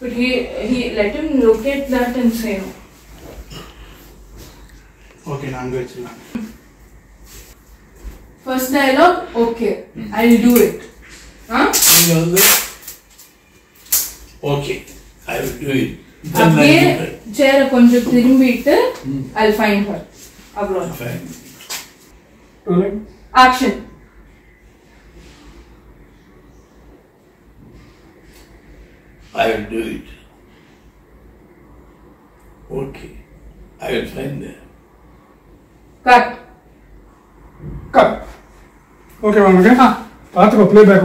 But he he let him locate that and say no. Okay நான் அங்கே வச்சிடலாம் First dialogue, okay, I'll do it. Huh? நீங்க வந்து okay I will do it then ஐ அப்படியே சேரை கொஞ்சம் திரும்பிட்டு I'll find her. அவ்வளோ fine Rolling. Action. I'll do it. Okay. I will find them. Cut. Cut. Okay, ma'am. Okay. Huh. Path of playback.